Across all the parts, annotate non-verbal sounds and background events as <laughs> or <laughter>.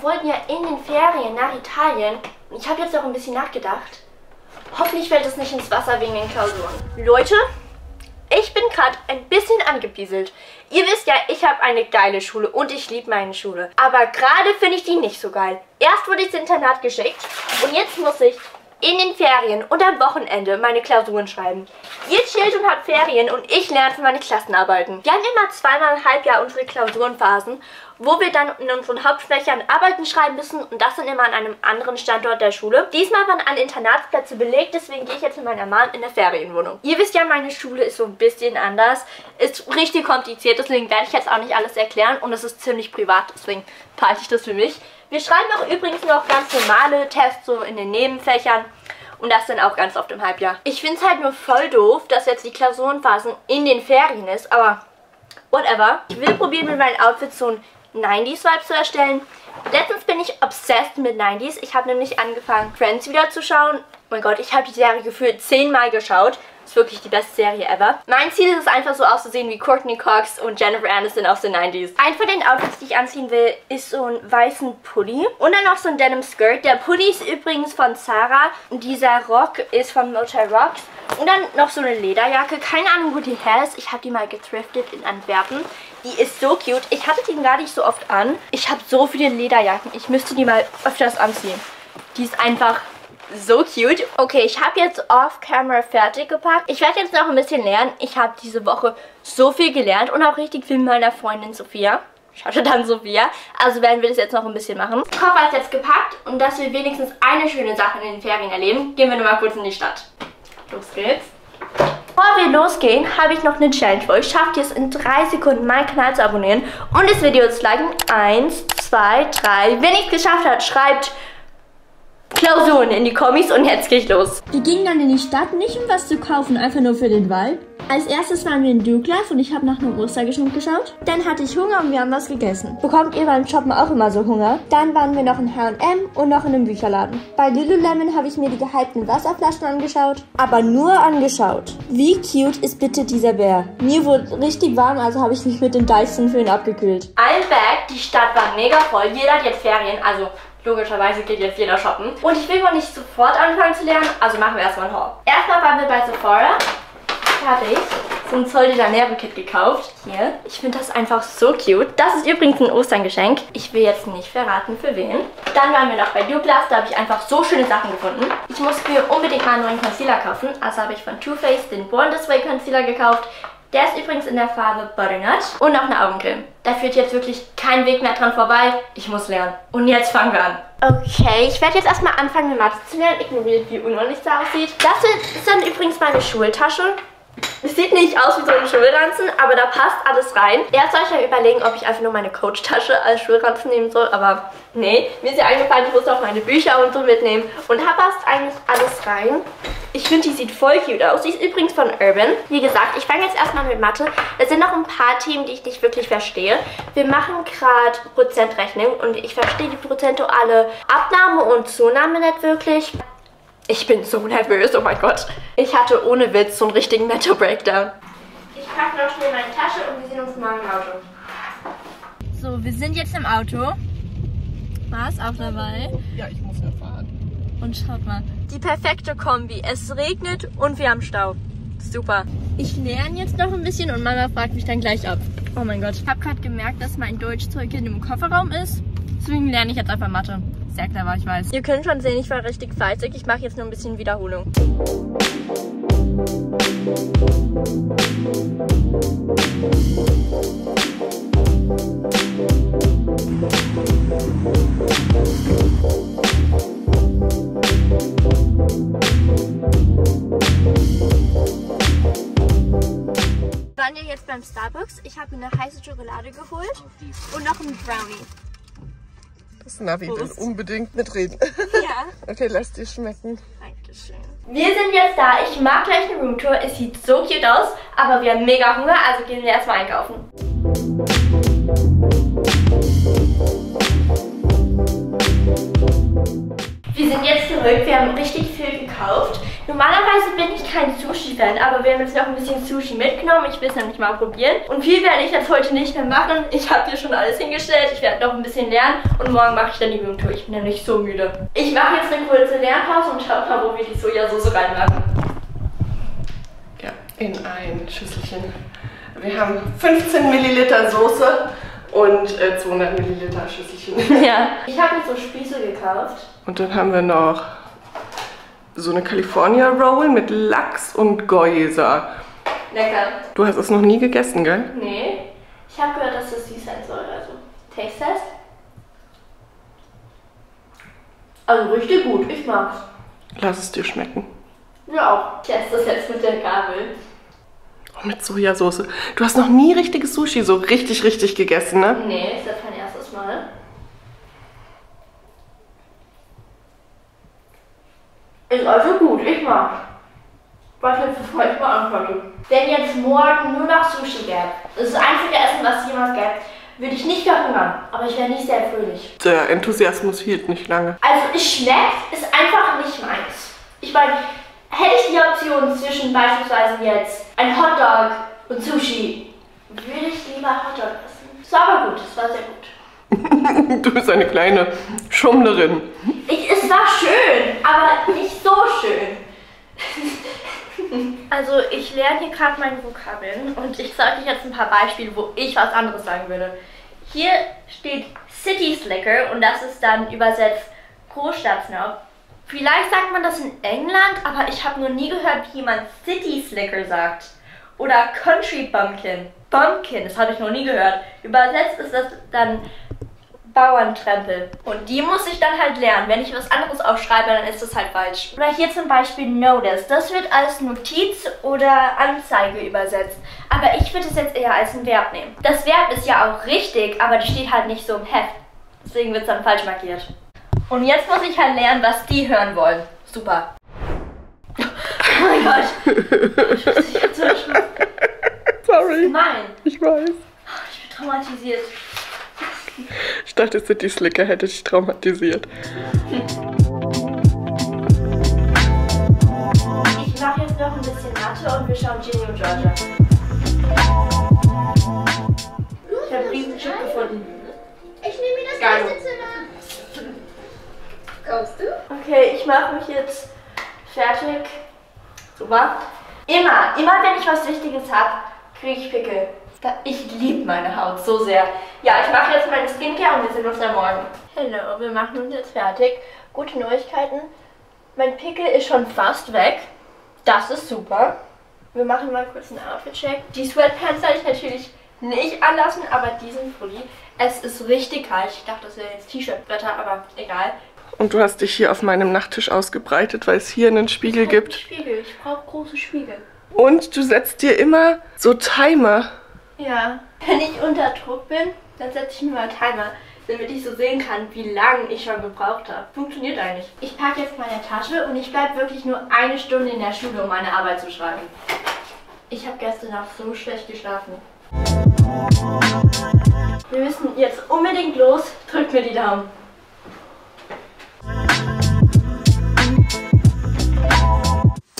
Wir wollten ja in den Ferien nach Italien. Ich habe jetzt auch ein bisschen nachgedacht. Hoffentlich fällt es nicht ins Wasser wegen den Klausuren. Leute, ich bin gerade ein bisschen angepieselt. Ihr wisst ja, ich habe eine geile Schule und ich liebe meine Schule. Aber gerade finde ich die nicht so geil. Erst wurde ich ins Internat geschickt und jetzt muss ich in den Ferien und am Wochenende meine Klausuren schreiben. Ihr chillt und habt Ferien und ich lerne für meine Klassenarbeiten. Wir haben immer zweimal im Halbjahr unsere Klausurenphasen, wo wir dann in unseren Hauptfächern Arbeiten schreiben müssen und das dann immer an einem anderen Standort der Schule. Diesmal waren alle Internatsplätze belegt, deswegen gehe ich jetzt mit meiner Mom in der Ferienwohnung. Ihr wisst ja, meine Schule ist so ein bisschen anders, ist richtig kompliziert, deswegen werde ich jetzt auch nicht alles erklären und es ist ziemlich privat, deswegen behalte ich das für mich. Wir schreiben auch übrigens noch ganz normale Tests so in den Nebenfächern. Und das dann auch ganz oft im Halbjahr. Ich finde es halt nur voll doof, dass jetzt die Klausurenphasen in den Ferien ist, aber whatever. Ich will probieren mit meinen Outfits so ein 90s-Vibe zu erstellen. Letztens bin ich obsessed mit 90s. Ich habe nämlich angefangen, Friends wieder zu schauen. Oh mein Gott, ich habe die Serie gefühlt zehnmal geschaut. Ist wirklich die beste Serie ever. Mein Ziel ist es einfach so auszusehen wie Courtney Cox und Jennifer Aniston aus den 90s. Ein von den Outfits, die ich anziehen will, ist so ein weißen Pulli. Und dann noch so ein Denim Skirt. Der Pulli ist übrigens von Zara. Und dieser Rock ist von Motel Rocks. Und dann noch so eine Lederjacke. Keine Ahnung, wo die her ist. Ich habe die mal gethriftet in Antwerpen. Die ist so cute. Ich hatte die gar nicht so oft an. Ich habe so viele Lederjacken. Ich müsste die mal öfters anziehen. Die ist einfach so cute. Okay, ich habe jetzt off-camera fertig gepackt. Ich werde jetzt noch ein bisschen lernen. Ich habe diese Woche so viel gelernt und auch richtig viel mit meiner Freundin Sophia. Ich hatte dann Sophia. Also werden wir das jetzt noch ein bisschen machen. Koffer ist jetzt gepackt und dass wir wenigstens eine schöne Sache in den Ferien erleben, gehen wir nur mal kurz in die Stadt. Los geht's. Bevor wir losgehen, habe ich noch eine Challenge für euch. Schafft ihr es in drei Sekunden, meinen Kanal zu abonnieren und das Video zu liken? Eins, zwei, drei. Wenn ihr es geschafft habt, schreibt Klausuren in die Kommis und jetzt ich los. Wir gingen dann in die Stadt, nicht um was zu kaufen, einfach nur für den Wald. Als erstes waren wir in Douglas und ich habe nach einem Ostergeschenk geschaut. Dann hatte ich Hunger und wir haben was gegessen. Bekommt ihr beim Shoppen auch immer so Hunger? Dann waren wir noch in H&M und noch in einem Bücherladen. Bei Lululemon habe ich mir die gehypten Wasserflaschen angeschaut, aber nur angeschaut. Wie cute ist bitte dieser Bär? Mir wurde richtig warm, also habe ich mich mit dem Dyson für ihn abgekühlt. I'm back. Die Stadt war mega voll. Jeder hat jetzt Ferien, also Logischerweise geht jetzt jeder shoppen. Und ich will wohl nicht sofort anfangen zu lernen, also machen wir erstmal ein Haul. Erstmal waren wir bei Sephora. Fertig. So ein Zoll de Janeiro Kit gekauft. Hier. Ich finde das einfach so cute. Das ist übrigens ein Osterngeschenk. Ich will jetzt nicht verraten, für wen. Dann waren wir noch bei Douglas. Da habe ich einfach so schöne Sachen gefunden. Ich muss mir unbedingt mal einen neuen Concealer kaufen. Also habe ich von Too Faced den Born This Way Concealer gekauft. Der ist übrigens in der Farbe Butternut und noch eine Augencreme. Da führt jetzt wirklich kein Weg mehr dran vorbei. Ich muss lernen. Und jetzt fangen wir an. Okay, ich werde jetzt erstmal anfangen, Mathe zu lernen. Ignoriert, wie unordentlich das aussieht. Das ist dann übrigens meine Schultasche. Es sieht nicht aus wie so ein Schulranzen, aber da passt alles rein. Erst soll ich ja überlegen, ob ich einfach nur meine Coach-Tasche als Schulranzen nehmen soll, aber nee. Mir ist ja eingefallen, ich muss auch meine Bücher und so mitnehmen. Und da passt eigentlich alles rein. Ich finde, die sieht voll cute aus. Die ist übrigens von Urban. Wie gesagt, ich fange jetzt erstmal mit Mathe. Es sind noch ein paar Themen, die ich nicht wirklich verstehe. Wir machen gerade Prozentrechnung und ich verstehe die prozentuale Abnahme und Zunahme nicht wirklich. Ich bin so nervös, oh mein Gott. Ich hatte ohne Witz so einen richtigen Netto-Breakdown. Ich packe noch schnell meine Tasche und wir sehen uns morgen im Auto. So, wir sind jetzt im Auto. War's auch dabei? Ja, ich muss ja fahren. Und schaut mal. Die perfekte Kombi. Es regnet und wir haben Stau. Super. Ich lerne jetzt noch ein bisschen und Mama fragt mich dann gleich ab. Oh mein Gott. Ich habe gerade gemerkt, dass mein Deutschzeug in dem Kofferraum ist. Deswegen lerne ich jetzt einfach Mathe. Sehr clever, ich weiß. Ihr könnt schon sehen, ich war richtig fleißig. Ich mache jetzt nur ein bisschen Wiederholung. Waren ja jetzt beim Starbucks. Ich habe eine heiße Schokolade geholt und noch einen Brownie. Das Navi will Prost. unbedingt mitreden. <laughs> Ja. <laughs> Okay, lass dir schmecken. Dankeschön. Wir sind jetzt da. Ich mag gleich eine Roomtour. Es sieht so cute aus, aber wir haben mega Hunger, also gehen wir erstmal einkaufen. Wir sind jetzt zurück. Wir haben richtig viel gekauft. Normalerweise bin ich kein Sushi-Fan, aber wir haben jetzt noch ein bisschen Sushi mitgenommen. Ich will es nämlich mal probieren. Und viel werde ich jetzt heute nicht mehr machen. Ich habe hier schon alles hingestellt. Ich werde noch ein bisschen lernen und morgen mache ich dann die Übungstour. Ich bin nämlich so müde. Ich mache jetzt eine kurze Lernpause und schaue mal, wo wir die Sojasauce reinmachen. Ja, in ein Schüsselchen. Wir haben 15 Milliliter Soße und äh, 200 Milliliter Schüsselchen. Ja. Ich habe mir so Spieße gekauft. Und dann haben wir noch so eine California Roll mit Lachs und Geuser. Lecker. Du hast es noch nie gegessen, gell? Nee. Ich habe gehört, dass das süß sein soll. Also, Taste Test. Also richtig gut. Ich mag's. Lass es dir schmecken. Ja auch. Ich esse das jetzt mit der Gabel. Oh, mit Sojasauce. Du hast noch nie richtiges Sushi so richtig, richtig gegessen, ne? Nee, ist jetzt mein erstes Mal. Ist also gut, ich mag's. Was jetzt bevor ich mal anfange. Wenn jetzt morgen nur noch Sushi gäbe, das ist das einzige Essen, was es jemals gäbe, würde ich nicht verhungern, aber ich wäre nicht sehr fröhlich. Der Enthusiasmus hielt nicht lange. Also es schmeckt, ist einfach nicht meins. Ich meine, hätte ich die Option zwischen beispielsweise jetzt ein Hotdog und Sushi, würde ich lieber Hotdog essen. Es war aber gut, es war sehr gut. <laughs> Du bist eine kleine Schummlerin. Ich, es war schön, aber nicht so schön. <laughs> Also ich lerne hier gerade meine Vokabeln und ich sage jetzt ein paar Beispiele, wo ich was anderes sagen würde. Hier steht City Slicker und das ist dann übersetzt Großstadtsnob. Vielleicht sagt man das in England, aber ich habe noch nie gehört, wie jemand City Slicker sagt. Oder Country Bumpkin. Bumpkin, das habe ich noch nie gehört. Übersetzt ist das dann Bauerntrempel. Und die muss ich dann halt lernen. Wenn ich was anderes aufschreibe, dann ist das halt falsch. Oder hier zum Beispiel Notice. Das wird als Notiz oder Anzeige übersetzt. Aber ich würde es jetzt eher als ein Verb nehmen. Das Verb ist ja auch richtig, aber das steht halt nicht so im Heft. Deswegen wird es dann falsch markiert. Und jetzt muss ich halt lernen, was die hören wollen. Super. <laughs> Oh mein Gott. <laughs> Ich jetzt so. Sorry. Nein. Ich weiß. Ich bin traumatisiert. Ich dachte, City Slicker hätte dich traumatisiert. Ich mache jetzt noch ein bisschen Mathe und wir schauen Ginny und Georgia. Ich habe einen riesen Chip gefunden. Ich nehme mir das Geil. nächste Zimmer. Kommst du? Okay, ich mache mich jetzt fertig. Super. Immer, immer wenn ich was Wichtiges habe, kriege ich Pickel. Ich liebe meine Haut so sehr. Ja, ich mache jetzt meine Skincare und wir sehen uns dann morgen. Hallo, wir machen uns jetzt fertig. Gute Neuigkeiten. Mein Pickel ist schon fast weg. Das ist super. Wir machen mal kurz einen Outfit-Check. Die Sweatpants soll ich natürlich nicht anlassen, aber diesen Pulli. Es ist richtig kalt. Ich dachte, das wäre jetzt T-Shirt-Wetter, aber egal. Und du hast dich hier auf meinem Nachttisch ausgebreitet, weil es hier einen Spiegel gibt. Spiegel. Ich brauche große Spiegel. Und du setzt dir immer so Timer. Ja. Wenn ich unter Druck bin, dann setze ich mir mal Timer, damit ich so sehen kann, wie lange ich schon gebraucht habe. Funktioniert eigentlich. Ich packe jetzt meine Tasche und ich bleibe wirklich nur eine Stunde in der Schule, um meine Arbeit zu schreiben. Ich habe gestern Nacht so schlecht geschlafen. Wir müssen jetzt unbedingt los. Drückt mir die Daumen.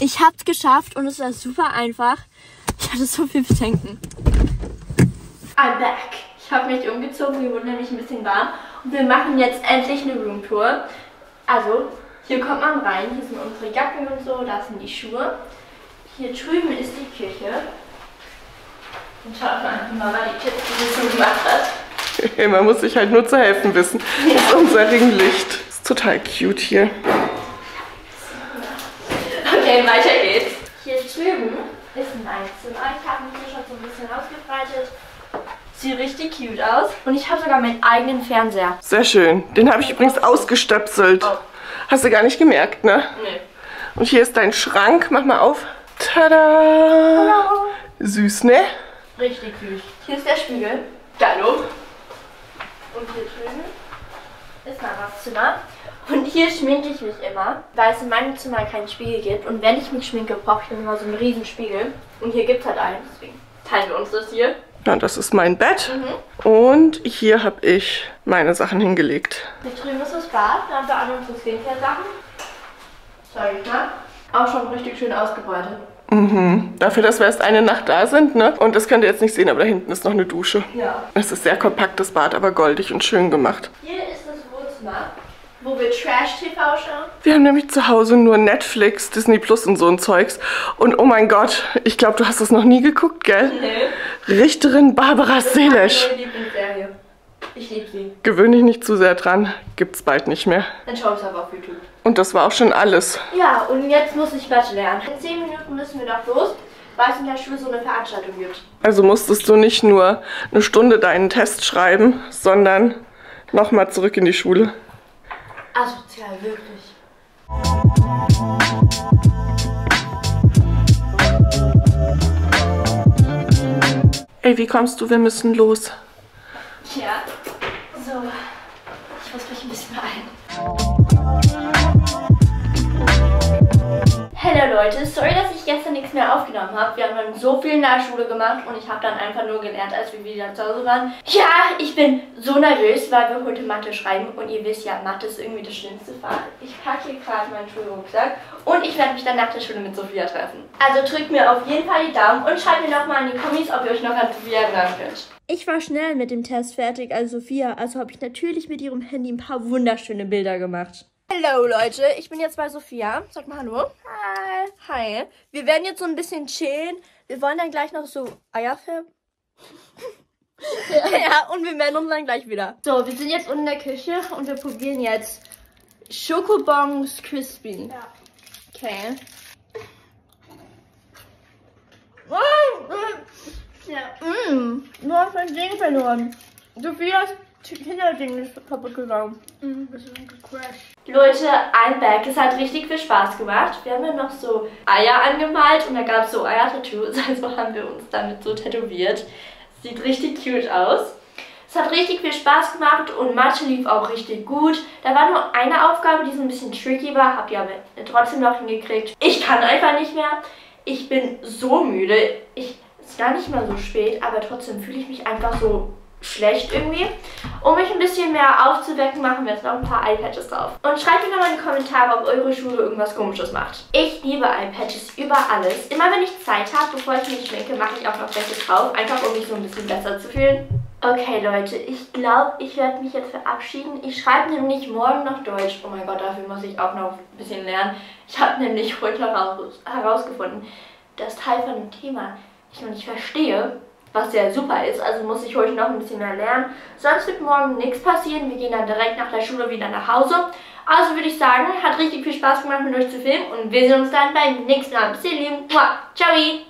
Ich hab's geschafft und es war super einfach. Ich hatte so viel Bedenken. I'm back. Ich habe mich umgezogen, mir wurde nämlich ein bisschen warm. Und wir machen jetzt endlich eine Roomtour. Also, hier kommt man rein, hier sind unsere Jacken und so, da sind die Schuhe. Hier drüben ist die Küche. Und schaut mal an, die Mama die Tipps, die sie so gemacht hat. Hey, man muss sich halt nur zu helfen wissen. Das ist unser Ringlicht. Das ist total cute hier. Okay, weiter geht's. Hier drüben ist mein Zimmer. Ich habe mich hier schon so ein bisschen ausgebreitet. Sieht richtig cute aus. Und ich habe sogar meinen eigenen Fernseher. Sehr schön. Den habe ich übrigens ausgestöpselt. Oh. Hast du gar nicht gemerkt, ne? Nee. Und hier ist dein Schrank. Mach mal auf. Tada! Süß, ne? Richtig süß. Hier ist der Spiegel. Hallo. Und hier drüben ist Mamas Zimmer. Und hier schminke ich mich immer, weil es in meinem Zimmer keinen Spiegel gibt. Und wenn ich mich schminke, brauche ich dann immer so einen riesen Spiegel. Und hier gibt es halt einen, deswegen teilen wir uns das hier. Ja, das ist mein Bett. Mhm. Und hier habe ich meine Sachen hingelegt. Hier drüben ist das Bad, da haben wir alle unsere Skincare-Sachen. Zeig ich mal. Auch schon richtig schön ausgebreitet. Mhm. Dafür, dass wir erst eine Nacht da sind, ne? Und das könnt ihr jetzt nicht sehen, aber da hinten ist noch eine Dusche. Ja. Es ist sehr kompaktes Bad, aber goldig und schön gemacht. Hier ist das Wohnzimmer, wo wir Trash-TV schauen. Wir haben nämlich zu Hause nur Netflix, Disney Plus und so ein Zeugs. Und oh mein Gott, ich glaube, du hast das noch nie geguckt, gell? Nee. Richterin Barbara Selisch. Meine Lieblingsserie. Ich liebe sie. Gewöhn dich nicht zu sehr dran, gibt's bald nicht mehr. Dann schau ich es aber auf YouTube. Und das war auch schon alles. Ja, und jetzt muss ich Mathe lernen. In 10 Minuten müssen wir noch los, weil es in der Schule so eine Veranstaltung gibt. Also musstest du nicht nur eine Stunde deinen Test schreiben, sondern nochmal zurück in die Schule. Asozial, wirklich. Ey, wie kommst du? Wir müssen los. Ja, so. Ich muss mich ein bisschen beeilen. Hallo Leute, sorry, dass ich gestern nichts mehr aufgenommen habe. Wir haben dann so viel in der Schule gemacht und ich habe dann einfach nur gelernt, als wir wieder zu Hause waren. Ja, ich bin so nervös, weil wir heute Mathe schreiben und ihr wisst ja, Mathe ist irgendwie das schlimmste Fach. Ich packe hier gerade meinen Schulrucksack und ich werde mich dann nach der Schule mit Sophia treffen. Also drückt mir auf jeden Fall die Daumen und schreibt mir nochmal in die Kommis, ob ihr euch noch an Sophia erinnern könnt. Ich war schnell mit dem Test fertig als Sophia, also habe ich natürlich mit ihrem Handy ein paar wunderschöne Bilder gemacht. Hallo Leute, ich bin jetzt bei Sophia. Sag mal Hallo. Hi. Hi. Wir werden jetzt so ein bisschen chillen. Wir wollen dann gleich noch so Eier filmen. <laughs> ja. und wir melden uns dann gleich wieder. So, wir sind jetzt unten in der Küche und wir probieren jetzt Schokobons Crispy. Ja. Okay. Ja. Mm, du hast mein Ding verloren. Sophias Kinderding ist kaputt gegangen. Mhm, bist du gecrashed. Leute, I'm back. Es hat richtig viel Spaß gemacht. Wir haben ja noch so Eier angemalt und da gab es so Eier-Tattoos. <laughs> Also haben wir uns damit so tätowiert. Sieht richtig cute aus. Es hat richtig viel Spaß gemacht und Mathe lief auch richtig gut. Da war nur eine Aufgabe, die so ein bisschen tricky war. Habt ihr aber trotzdem noch hingekriegt. Ich kann einfach nicht mehr. Ich bin so müde. Ich, es ist gar nicht mal so spät, aber trotzdem fühle ich mich einfach so schlecht irgendwie. Um mich ein bisschen mehr aufzuwecken, machen wir jetzt noch ein paar iPads drauf. Und schreibt mir nochmal in die Kommentare, ob eure Schule irgendwas komisches macht. Ich liebe iPads über alles. Immer wenn ich Zeit habe, bevor ich mich schminke, mache ich auch noch welche drauf. Einfach um mich so ein bisschen besser zu fühlen. Okay Leute, ich glaube, ich werde mich jetzt verabschieden. Ich schreibe nämlich morgen noch Deutsch. Oh mein Gott, dafür muss ich auch noch ein bisschen lernen. Ich habe nämlich heute heraus herausgefunden, dass Teil von dem Thema ich noch nicht verstehe, was sehr super ist. Also muss ich heute noch ein bisschen mehr lernen. Sonst wird morgen nichts passieren. Wir gehen dann direkt nach der Schule wieder nach Hause. Also würde ich sagen, hat richtig viel Spaß gemacht mit euch zu filmen und wir sehen uns dann beim nächsten Mal. Bis ihr Lieben. Ciao.